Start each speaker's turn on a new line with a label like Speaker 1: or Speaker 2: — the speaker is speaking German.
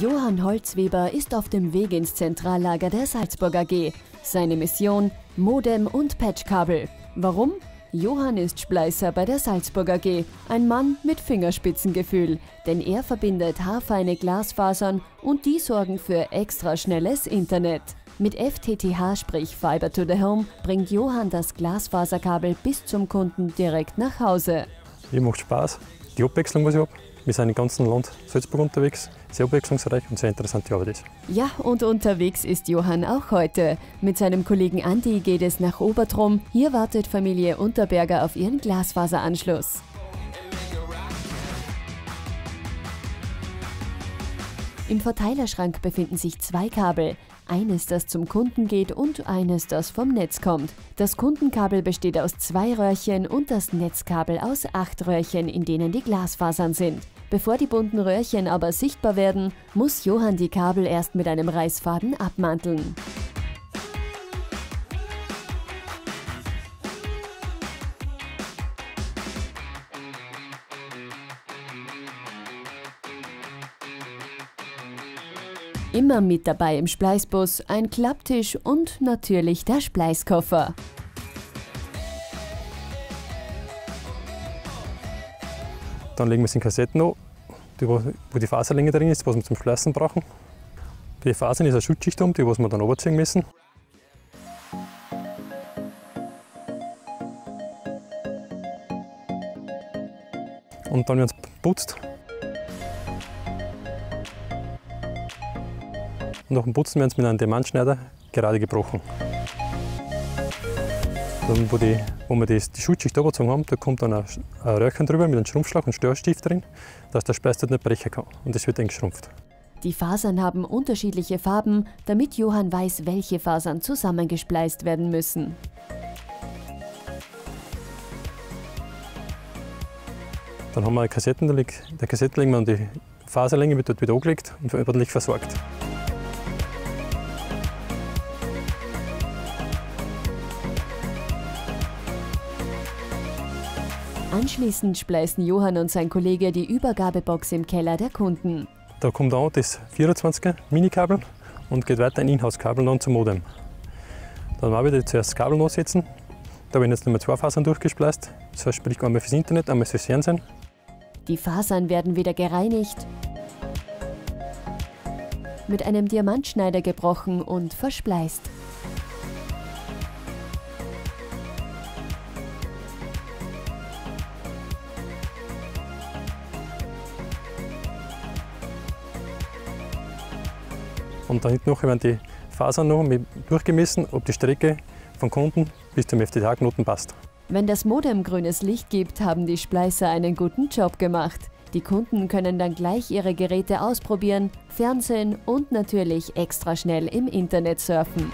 Speaker 1: Johann Holzweber ist auf dem Weg ins Zentrallager der Salzburg AG. Seine Mission: Modem und Patchkabel. Warum? Johann ist Spleißer bei der Salzburg AG, ein Mann mit Fingerspitzengefühl, denn er verbindet haarfeine Glasfasern und die sorgen für extra schnelles Internet. Mit FTTH, sprich Fiber to the Home, bringt Johann das Glasfaserkabel bis zum Kunden direkt nach Hause.
Speaker 2: Mir macht Spaß, die Abwechslung, was ich habe. Wir sind im ganzen Land Salzburg unterwegs, sehr abwechslungsreich und sehr interessante Arbeit ist.
Speaker 1: Ja, und unterwegs ist Johann auch heute. Mit seinem Kollegen Andi geht es nach Obertrum. Hier wartet Familie Unterberger auf ihren Glasfaseranschluss. Im Verteilerschrank befinden sich zwei Kabel. Eines, das zum Kunden geht und eines, das vom Netz kommt. Das Kundenkabel besteht aus zwei Röhrchen und das Netzkabel aus acht Röhrchen, in denen die Glasfasern sind. Bevor die bunten Röhrchen aber sichtbar werden, muss Johann die Kabel erst mit einem Reißfaden abmanteln. Immer mit dabei im Spleißbus ein Klapptisch und natürlich der Spleißkoffer.
Speaker 2: Dann legen wir es in Kassetten an, wo die Faserlänge drin ist, was wir zum Schleißen brauchen. Den Fasern ist eine Schutzschicht um, die was wir dann überziehen müssen. Und dann werden sie putzt. Und nach dem Putzen werden sie mit einem Diamantschneider gerade gebrochen. Dann, wo, die, wo wir die, die Schutzschicht angezogen haben, da kommt dann ein, ein Röhrchen drüber mit einem Schrumpfschlag und Störstift drin, dass der Speis dort nicht brechen kann. Und das wird eng geschrumpft.
Speaker 1: Die Fasern haben unterschiedliche Farben, damit Johann weiß, welche Fasern zusammengespleist werden müssen.
Speaker 2: Dann haben wir eine der Kassette legen wir an die Faserlänge, wird dort wieder angelegt und ordentlich versorgt.
Speaker 1: Anschließend spleißen Johann und sein Kollege die Übergabebox im Keller der Kunden.
Speaker 2: Da kommt auch das 24er Minikabel und geht weiter ein Inhouse-Kabel dann zum Modem. Dann mal wieder zuerst das Kabel ansetzen. Da werden jetzt nochmal zwei Fasern durchgespleist. Das heißt, sprich einmal fürs Internet, einmal fürs Fernsehen.
Speaker 1: Die Fasern werden wieder gereinigt, mit einem Diamantschneider gebrochen und verspleist.
Speaker 2: Und dann hinten werden die Fasern noch durchgemessen, ob die Strecke vom Kunden bis zum FTTH-Knoten passt.
Speaker 1: Wenn das Modem grünes Licht gibt, haben die Spleißer einen guten Job gemacht. Die Kunden können dann gleich ihre Geräte ausprobieren, Fernsehen und natürlich extra schnell im Internet surfen.